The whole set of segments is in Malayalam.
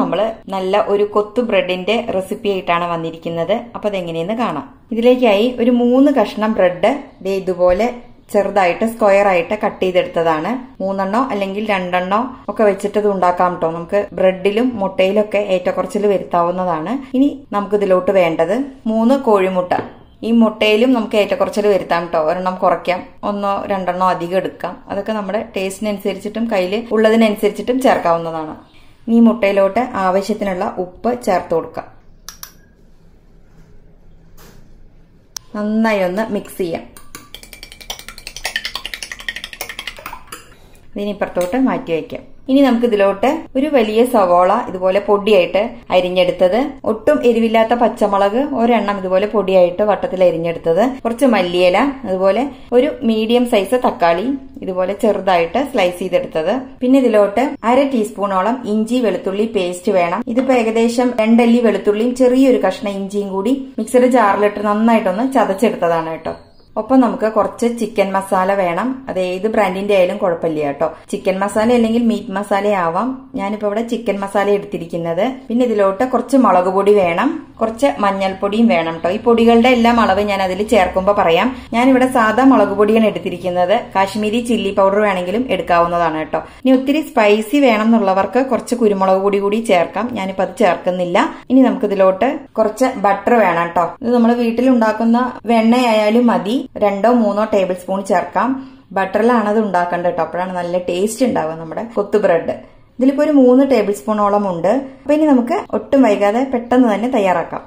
നമ്മൾ നല്ല ഒരു കൊത്തു ബ്രെഡിന്റെ റെസിപ്പി ആയിട്ടാണ് വന്നിരിക്കുന്നത്. അപ്പൊ അതെങ്ങനെയെന്ന് കാണാം. ഇതിലേക്കായി ഒരു മൂന്ന് കഷ്ണം ബ്രെഡ് ഇതുപോലെ ചെറുതായിട്ട് സ്ക്വയർ ആയിട്ട് കട്ട് ചെയ്തെടുത്തതാണ്. മൂന്നെണ്ണോ അല്ലെങ്കിൽ രണ്ടെണ്ണോ ഒക്കെ വെച്ചിട്ട് ഇത് ഉണ്ടാക്കാം കേട്ടോ നമുക്ക് ബ്രെഡിലും മുട്ടയിലും ഒക്കെ ഏറ്റക്കുറച്ചിൽ വരുത്താവുന്നതാണ്. ഇനി നമുക്ക് ഇതിലോട്ട് വേണ്ടത് മൂന്ന് കോഴിമുട്ട. ഈ മുട്ടയിലും നമുക്ക് ഏറ്റക്കുറച്ചിൽ വരുത്താം കേട്ടോ ഒരെണ്ണം കുറയ്ക്കാം. ഒന്നോ രണ്ടെണ്ണോ അധികം എടുക്കാം. അതൊക്കെ നമ്മുടെ ടേസ്റ്റിനനുസരിച്ചിട്ടും കയ്യിൽ ഉള്ളതിനനുസരിച്ചിട്ടും ചേർക്കാവുന്നതാണ്. ഈ മുട്ടയിലോട്ട് ആവശ്യത്തിനുള്ള ഉപ്പ് ചേർത്ത് കൊടുക്കാം. നന്നായി ഒന്ന് മിക്സ് ചെയ്യാം. ഇതിനിപ്പുറത്തോട്ട് മാറ്റി വയ്ക്കാം. ഇനി നമുക്ക് ഇതിലോട്ട് ഒരു വലിയ സവോള ഇതുപോലെ പൊടിയായിട്ട് അരിഞ്ഞെടുത്തത്. ഒട്ടും എരിവില്ലാത്ത പച്ചമുളക് ഒരെണ്ണം ഇതുപോലെ പൊടിയായിട്ട് വട്ടത്തിൽ അരിഞ്ഞെടുത്തത്. കുറച്ച് മല്ലിയില അതുപോലെ ഒരു മീഡിയം സൈസ് തക്കാളി ഇതുപോലെ ചെറുതായിട്ട് സ്ലൈസ് ചെയ്തെടുത്തത്. പിന്നെ ഇതിലോട്ട് അര ടീസ്പൂണോളം ഇഞ്ചി വെളുത്തുള്ളി പേസ്റ്റ് വേണം. ഇതിപ്പോ ഏകദേശം രണ്ടല്ലി വെളുത്തുള്ളിയും ചെറിയൊരു കഷ്ണം ഇഞ്ചിയും കൂടി മിക്സഡ് ജാറിലിട്ട് നന്നായിട്ടൊന്ന് ചതച്ചെടുത്തതാണ് കേട്ടോ. ഒപ്പം നമുക്ക് കുറച്ച് ചിക്കൻ മസാല വേണം. അത് ഏത് ബ്രാൻഡിന്റെ ആയാലും കുഴപ്പമില്ല കേട്ടോ. ചിക്കൻ മസാല അല്ലെങ്കിൽ മീറ്റ് മസാല ആവാം. ഞാനിപ്പോ ഇവിടെ ചിക്കൻ മസാല എടുത്തിരിക്കുന്നത്. പിന്നെ ഇതിലോട്ട് കുറച്ച് മുളക് പൊടി വേണം. കുറച്ച് മഞ്ഞൾപ്പൊടിയും വേണം കേട്ടോ. ഈ പൊടികളുടെ എല്ലാം അളവ് ഞാൻ അതിൽ ചേർക്കുമ്പോൾ പറയാം. ഞാനിവിടെ സാധാ മുളക് പൊടിയാണ് എടുത്തിരിക്കുന്നത്. കാശ്മീരി ചില്ലി പൗഡർ വേണമെങ്കിലും എടുക്കാവുന്നതാണ് കേട്ടോ. ഇനി ഒത്തിരി സ്പൈസി വേണം എന്നുള്ളവർക്ക് കുറച്ച് കുരുമുളക് പൊടി കൂടി ചേർക്കാം. ഞാനിപ്പോ അത് ചേർക്കുന്നില്ല. ഇനി നമുക്ക് ഇതിലോട്ട് കുറച്ച് ബട്ടർ വേണം കേട്ടോ. ഇത് നമ്മൾ വീട്ടിലുണ്ടാക്കുന്ന വെണ്ണയായാലും മതി. രണ്ടോ മൂന്നോ ടേബിൾ സ്പൂൺ ചേർക്കാം. ബട്ടറിലാണ് അത് ഉണ്ടാക്കേണ്ടത് കേട്ടോ അപ്പോഴാണ് നല്ല ടേസ്റ്റ് ഉണ്ടാവുക നമ്മുടെ കൊത്തു ബ്രെഡ്. ഇതിലിപ്പോ ഒരു മൂന്ന് ടേബിൾ സ്പൂണോളം ഉണ്ട്. അപ്പൊ ഇനി നമുക്ക് ഒട്ടും വൈകാതെ പെട്ടെന്ന് തന്നെ തയ്യാറാക്കാം.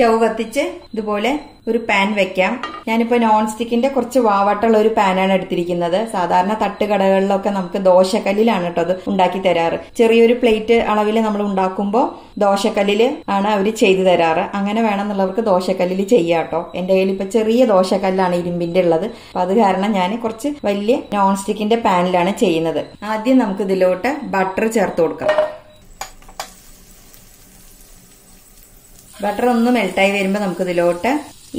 സ്റ്റൗ കത്തിച്ച് ഇതുപോലെ ഒരു പാൻ വെക്കാം. ഞാനിപ്പോ നോൺ സ്റ്റിക്കിന്റെ കുറച്ച് വാവട്ടുള്ള ഒരു പാനാണ് എടുത്തിരിക്കുന്നത്. സാധാരണ തട്ടുകടകളിലൊക്കെ നമുക്ക് ദോശക്കല്ലിലാണ് കേട്ടോ അത് ഉണ്ടാക്കി തരാറ്. ചെറിയൊരു പ്ലേറ്റ് അളവിൽ നമ്മൾ ഉണ്ടാക്കുമ്പോൾ ദോശക്കല്ലിൽ ആണ് അവർ ചെയ്തു തരാറ്. അങ്ങനെ വേണമെന്നുള്ളവർക്ക് ദോശക്കല്ലിൽ ചെയ്യാം കേട്ടോ എന്റെ കയ്യിൽ ഇപ്പൊ ചെറിയ ദോശക്കല്ലാണ് ഇരുമ്പിന്റെ ഉള്ളത്. അപ്പൊ അത് കാരണം ഞാൻ കുറച്ച് വലിയ നോൺ സ്റ്റിക്കിന്റെ പാനിലാണ് ചെയ്യുന്നത്. ആദ്യം നമുക്ക് ഇതിലോട്ട് ബട്ടർ ചേർത്ത് കൊടുക്കാം. ബട്ടർ ഒന്ന് മെൽട്ടായി വരുമ്പോൾ നമുക്ക് ഇതിലോട്ട്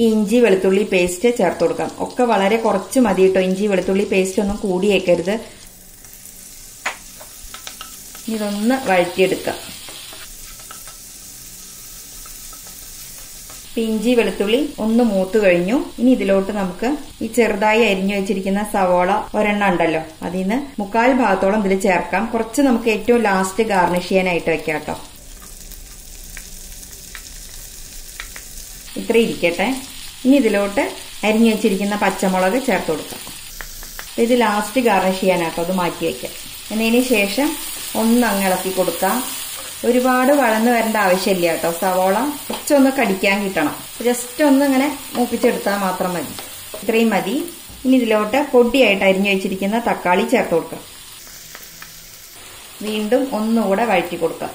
ഈ ഇഞ്ചി വെളുത്തുള്ളി പേസ്റ്റ് ചേർത്ത് കൊടുക്കാം. ഒക്കെ വളരെ കുറച്ച് മതി കേട്ടോ ഇഞ്ചി വെളുത്തുള്ളി പേസ്റ്റ് ഒന്നും കൂടിയേക്കരുത്. ഇതൊന്ന് വഴറ്റിയെടുക്കാം. പിഞ്ചി വെളുത്തുള്ളി ഒന്ന് മൂത്ത് കഴിഞ്ഞു. ഇനി ഇതിലോട്ട് നമുക്ക് ഈ ചെറുതായി അരിഞ്ഞു വെച്ചിരിക്കുന്ന സവോള ഒരെണ്ണം ഉണ്ടല്ലോ. അതിൽ നിന്ന് മുക്കാൽ ഭാഗത്തോളം ഇതിൽ ചേർക്കാം. കുറച്ച് നമുക്ക് ഏറ്റവും ലാസ്റ്റ് ഗാർണിഷ് ചെയ്യാനായിട്ട് വെക്കാം കേട്ടോ ഇത്ര ഇരിക്കട്ടെ. ഇനി ഇതിലോട്ട് അരിഞ്ഞു വെച്ചിരിക്കുന്ന പച്ചമുളക് ചേർത്ത് കൊടുക്കാം. ഇത് ലാസ്റ്റ് ഗാർണിഷ് ചെയ്യാനാട്ടോ അത് മാറ്റി വയ്ക്കാം എന്നതിന് ശേഷം ഒന്ന് അങ്ങ് ഇളക്കി കൊടുക്കാം. ഒരുപാട് വളർന്നു വരേണ്ട ആവശ്യമില്ല കേട്ടോ. സവോള കുറച്ചൊന്ന് കടിക്കാൻ കിട്ടണം. ജസ്റ്റ് ഒന്ന് ഇങ്ങനെ മൂപ്പിച്ചെടുത്താൽ മാത്രം മതി. ഇത്രയും മതി. ഇനി ഇതിലോട്ട് പൊടിയായിട്ട് അരിഞ്ഞു വെച്ചിരിക്കുന്ന തക്കാളി ചേർത്ത് കൊടുക്കാം. വീണ്ടും ഒന്നുകൂടെ വഴറ്റി കൊടുക്കാം.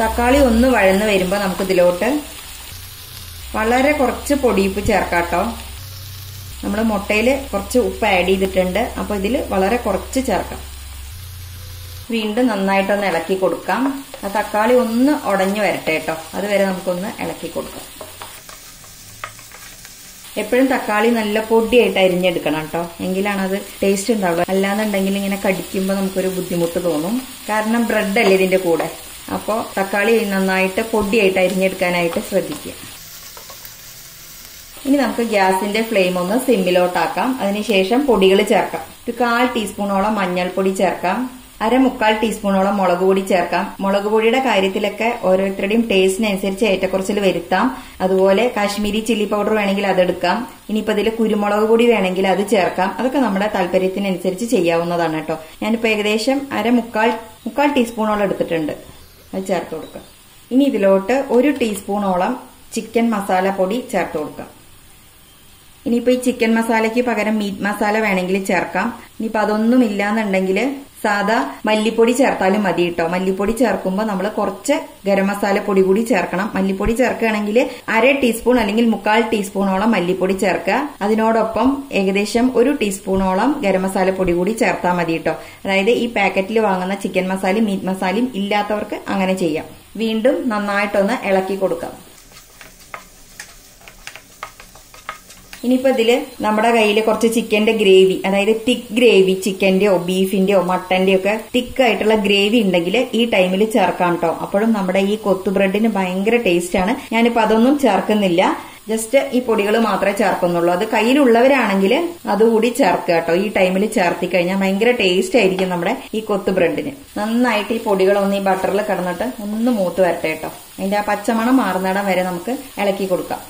തക്കാളി ഒന്ന് വഴന്ന് വരുമ്പോൾ നമുക്ക് ഇതിലോട്ട് വളരെ കുറച്ച് പൊടിയിപ്പ് ചേർക്കാട്ടോ. നമ്മൾ മുട്ടയിൽ കുറച്ച് ഉപ്പ് ആഡ് ചെയ്തിട്ടുണ്ട്. അപ്പോൾ ഇതിൽ വളരെ കുറച്ച് ചേർക്കാം. വീണ്ടും നന്നായിട്ടൊന്ന് ഇളക്കി കൊടുക്കാം. ആ തക്കാളി ഒന്ന് ഉടഞ്ഞു വരട്ടെ കേട്ടോ അതുവരെ നമുക്കൊന്ന് ഇളക്കി കൊടുക്കാം. എപ്പോഴും തക്കാളി നല്ല പൊടിയായിട്ട് അരിഞ്ഞെടുക്കണം കേട്ടോ എങ്കിലാണ് അത് ടേസ്റ്റ് ഉണ്ടാവുക. അല്ലാന്നുണ്ടെങ്കിൽ ഇങ്ങനെ കടിക്കുമ്പോൾ നമുക്കൊരു ബുദ്ധിമുട്ട് തോന്നും. കാരണം ബ്രെഡ് അല്ലേ ഇതിന്റെ കൂടെ? അപ്പോൾ തക്കാളി നന്നായിട്ട് പൊടിയായിട്ട് അരിഞ്ഞെടുക്കാനായിട്ട് ശ്രദ്ധിക്കുക. ഇനി നമുക്ക് ഗ്യാസിന്റെ ഫ്ലെയിം ഒന്ന് സിമ്മിലോട്ടാക്കാം. അതിനുശേഷം പൊടികൾ ചേർക്കാം. ഒരു കാൽ ടീസ്പൂണോളം മഞ്ഞൾപ്പൊടി ചേർക്കാം. അര മുക്കാൽ ടീസ്പൂണോളം മുളക് പൊടി ചേർക്കാം. മുളക് പൊടിയുടെ കാര്യത്തിലൊക്കെ ഓരോരുത്തരുടെയും ടേസ്റ്റിനനുസരിച്ച് ഏറ്റക്കുറച്ചിൽ വരുത്താം. അതുപോലെ കാശ്മീരി ചില്ലി പൗഡർ വേണമെങ്കിൽ അതെടുക്കാം ഇനിയിപ്പോൾ അതിൽ കുരുമുളക് പൊടി വേണമെങ്കിൽ അത് ചേർക്കാം. അതൊക്കെ നമ്മുടെ താല്പര്യത്തിനനുസരിച്ച് ചെയ്യാവുന്നതാണ് കേട്ടോ. ഞാനിപ്പോൾ ഏകദേശം അര മുക്കാൽ മുക്കാൽ ടീസ്പൂണോളം എടുത്തിട്ടുണ്ട്. അത് ചേർത്ത് കൊടുക്കുക. ഇനി ഇതിലോട്ട് ഒരു ടീസ്പൂണോളം ചിക്കൻ മസാല പൊടി ചേർത്ത് കൊടുക്കാം ഇനിയിപ്പോൾ ഈ ചിക്കൻ മസാലയ്ക്ക് പകരം മീറ്റ് മസാല വേണമെങ്കിൽ ചേർക്കാം. ഇനിയിപ്പോൾ അതൊന്നും ഇല്ലാന്നുണ്ടെങ്കിൽ സാധാ മല്ലിപ്പൊടി ചേർത്താലും മതി കേട്ടോ മല്ലിപ്പൊടി ചേർക്കുമ്പോൾ നമ്മൾ കുറച്ച് ഗരം മസാല പൊടി കൂടി ചേർക്കണം. മല്ലിപ്പൊടി ചേർക്കുകയാണെങ്കിൽ അര ടീസ്പൂൺ അല്ലെങ്കിൽ മുക്കാൽ ടീസ്പൂണോളം മല്ലിപ്പൊടി ചേർക്കുക. അതിനോടൊപ്പം ഏകദേശം ഒരു ടീസ്പൂണോളം ഗരം മസാല പൊടി കൂടി ചേർത്താൽ മതി കേട്ടോ അതായത് ഈ പാക്കറ്റിൽ വാങ്ങുന്ന ചിക്കൻ മസാലയും മീറ്റ് മസാലയും ഇല്ലാത്തവർക്ക് അങ്ങനെ ചെയ്യാം. വീണ്ടും നന്നായിട്ടൊന്ന് ഇളക്കി കൊടുക്കാം. ഇനിയിപ്പോ ഇതിൽ നമ്മുടെ കയ്യിൽ കുറച്ച് ചിക്കന്റെ ഗ്രേവി അതായത് തിക്ക് ഗ്രേവി ചിക്കന്റെയോ ബീഫിന്റെയോ മട്ടന്റെയോ ഒക്കെ തിക്ക് ആയിട്ടുള്ള ഗ്രേവി ഉണ്ടെങ്കിൽ ഈ ടൈമിൽ ചേർക്കാം കേട്ടോ അപ്പോഴും നമ്മുടെ ഈ കൊത്തു ബ്രെഡിന് ഭയങ്കര ടേസ്റ്റ് ആണ് ഞാനിപ്പോ അതൊന്നും ചേർക്കുന്നില്ല. ജസ്റ്റ് ഈ പൊടികൾ മാത്രമേ ചേർക്കുന്നുള്ളൂ. അത് കയ്യിലുള്ളവരാണെങ്കിൽ അതുകൂടി ചേർക്കുക കേട്ടോ ഈ ടൈമിൽ ചേർത്തി കഴിഞ്ഞാൽ ഭയങ്കര ടേസ്റ്റ് ആയിരിക്കും നമ്മുടെ ഈ കൊത്തു ബ്രെഡിന്. നന്നായിട്ട് ഈ പൊടികളൊന്ന് ഈ ബട്ടറിൽ കിടന്നിട്ട് ഒന്ന് മൂത്ത് വരട്ടെ കേട്ടോ അതിന്റെ ആ പച്ചമണം മാറുന്നിടം വരെ നമുക്ക് ഇളക്കി കൊടുക്കാം.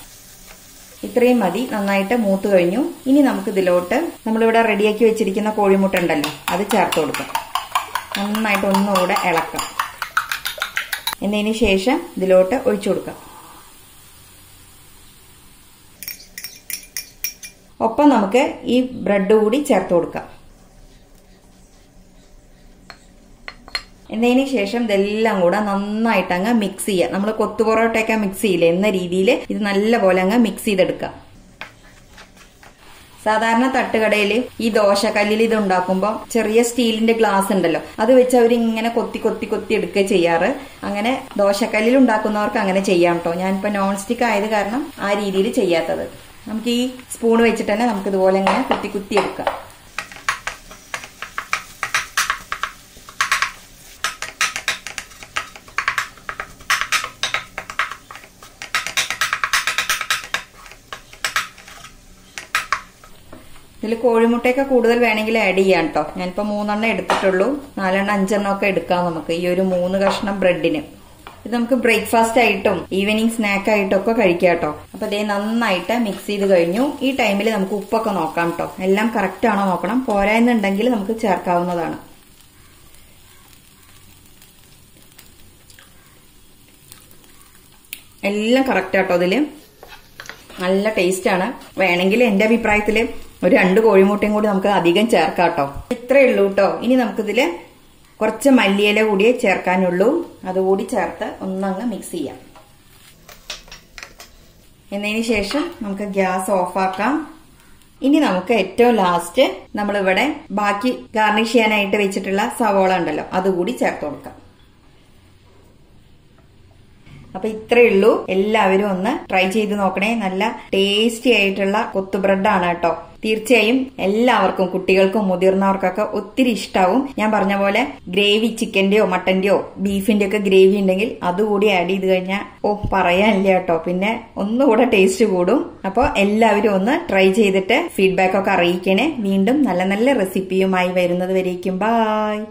ഇത്രയും മതി. നന്നായിട്ട് മൂത്ത് കഴിഞ്ഞു. ഇനി നമുക്ക് ഇതിലോട്ട് നമ്മളിവിടെ റെഡിയാക്കി വെച്ചിരിക്കുന്ന കോഴിമുട്ട ഉണ്ടല്ലോ അത് ചേർത്ത് കൊടുക്കാം. നന്നായിട്ട് ഒന്നുകൂടെ ഇളക്കാം. എന്നതിന് ശേഷം ഇതിലോട്ട് ഒഴിച്ചു കൊടുക്കാം. ഒപ്പം നമുക്ക് ഈ ബ്രെഡ് കൂടി ചേർത്ത് കൊടുക്കാം. എന്നതിന് ശേഷം ഇതെല്ലാം കൂടെ നന്നായിട്ട് അങ്ങ് മിക്സ് ചെയ്യുക. നമ്മൾ കൊത്തു പൊറോട്ടയൊക്കെ മിക്സ് ചെയ്യില്ലേ? എന്ന രീതിയിൽ ഇത് നല്ലപോലെ അങ്ങ് മിക്സ് ചെയ്തെടുക്കുക. സാധാരണ തട്ടുകടയിൽ ഈ ദോശക്കല്ലിൽ ഇത് ഉണ്ടാക്കുമ്പോൾ ചെറിയ സ്റ്റീലിന്റെ ഗ്ലാസ് ഉണ്ടല്ലോ. അത് വെച്ച് അവർ ഇങ്ങനെ കൊത്തി കൊത്തി കൊത്തി എടുക്കുക ചെയ്യാറ്. അങ്ങനെ ദോശക്കല്ലിൽ ഉണ്ടാക്കുന്നവർക്ക് അങ്ങനെ ചെയ്യാം കേട്ടോ ഞാനിപ്പോ നോൺ സ്റ്റിക്ക് ആയത് കാരണം ആ രീതിയിൽ ചെയ്യാത്തത്. നമുക്ക് ഈ സ്പൂൺ വെച്ചിട്ട് തന്നെ നമുക്ക് ഇതുപോലെ ഇങ്ങനെ കുത്തി കുത്തി എടുക്കാം. ഇതിൽ കോഴിമുട്ടയൊക്കെ കൂടുതൽ വേണമെങ്കിൽ ആഡ് ചെയ്യാം കേട്ടോ ഞാനിപ്പോൾ മൂന്നെണ്ണം എടുത്തിട്ടുള്ളൂ. നാലെണ്ണം അഞ്ചെണ്ണം ഒക്കെ എടുക്കാം നമുക്ക്. ഈ ഒരു മൂന്ന് കഷ്ണം ബ്രെഡിന്. ഇത് നമുക്ക് ബ്രേക്ക്ഫാസ്റ്റ് ആയിട്ടും ഈവനിങ് സ്നാക്ക് ആയിട്ടും ഒക്കെ കഴിക്കാം കേട്ടോ അപ്പൊ ഇതേ നന്നായിട്ട് മിക്സ് ചെയ്ത് കഴിഞ്ഞു. ഈ ടൈമിൽ നമുക്ക് ഉപ്പൊക്കെ നോക്കാം കേട്ടോ എല്ലാം കറക്റ്റ് ആണോ നോക്കണം. പോരായെന്നുണ്ടെങ്കിൽ നമുക്ക് ചേർക്കാവുന്നതാണ്. എല്ലാം കറക്റ്റ് ആട്ടോ ഇതിൽ. നല്ല ടേസ്റ്റ് ആണ്. വേണമെങ്കിൽ എന്റെ അഭിപ്രായത്തിൽ ഒരു രണ്ട് കോഴിമുട്ടയും കൂടി നമുക്ക് അധികം ചേർക്കാം കേട്ടോ ഇത്രയേ ഉള്ളൂ കേട്ടോ ഇനി നമുക്കിതിൽ കുറച്ച് മല്ലിയില കൂടിയേ ചേർക്കാനുള്ളൂ. അതുകൂടി ചേർത്ത് ഒന്നങ്ങ് മിക്സ് ചെയ്യാം. എന്നതിന് ശേഷം നമുക്ക് ഗ്യാസ് ഓഫാക്കാം ഇനി നമുക്ക് ഏറ്റവും ലാസ്റ്റ് നമ്മളിവിടെ ബാക്കി ഗാർണിഷ് ചെയ്യാനായിട്ട് വെച്ചിട്ടുള്ള സവോള ഉണ്ടല്ലോ അതുകൂടി ചേർത്ത് കൊടുക്കാം. അപ്പൊ ഇത്രേ ഉള്ളൂ. എല്ലാവരും ഒന്ന് ട്രൈ ചെയ്ത് നോക്കണേ. നല്ല ടേസ്റ്റി ആയിട്ടുള്ള കൊത്തു ബ്രെഡാണ് കേട്ടോ. തീർച്ചയായും എല്ലാവർക്കും കുട്ടികൾക്കും മുതിർന്നവർക്കൊക്കെ ഒത്തിരി ഇഷ്ടാവും. ഞാൻ പറഞ്ഞ പോലെ ഗ്രേവി ചിക്കന്റെയോ മട്ടന്റെയോ ബീഫിന്റെ ഒക്കെ ഗ്രേവി ഉണ്ടെങ്കിൽ അതുകൂടി ആഡ് ചെയ്ത് കഴിഞ്ഞാൽ ഓ പറയാനില്ല കേട്ടോ. പിന്നെ ഒന്നുകൂടെ ടേസ്റ്റ് കൂടും. അപ്പോൾ എല്ലാവരും ഒന്ന് ട്രൈ ചെയ്തിട്ട് ഫീഡ്ബാക്ക് ഒക്കെ അറിയിക്കണേ. വീണ്ടും നല്ല നല്ല റെസിപ്പിയുമായി വരുന്നത് വരേക്കും. ബായ്